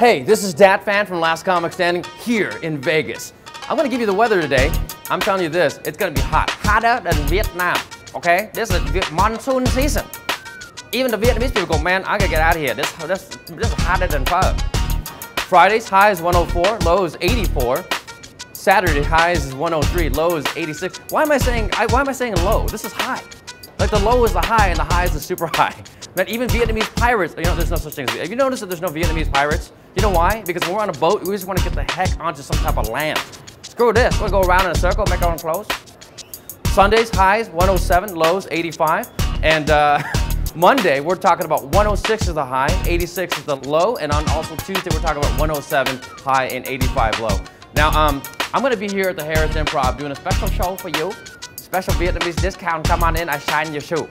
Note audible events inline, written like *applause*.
Hey, this is Dat Phan from Last Comic Standing here in Vegas. I'm gonna give you the weather today. I'm telling you this, it's gonna be hot. Hotter than Vietnam, okay? This is monsoon season. Even the Vietnamese people go, man, I gotta get out of here. This, this, this is hotter than fire. Friday's high is 104, low is 84. Saturday highs is 103, low is 86. Why am I saying, why am I saying low? This is high. Like the low is the high and the high is the super high. *laughs* Man, even Vietnamese pirates, you know, there's no such thing as, have you noticed that there's no Vietnamese pirates? You know why? Because when we're on a boat, we just want to get the heck onto some type of land. Screw this, we're gonna go around in a circle, make our own clothes. Sundays, highs 107, lows 85. And uh, *laughs* Monday, we're talking about 106 is the high, 86 is the low, and on also Tuesday, we're talking about 107 high and 85 low. Now, um, I'm gonna be here at the Harrah's Improv doing a special show for you. Special Vietnamese discount, come on in, I shine your shoe.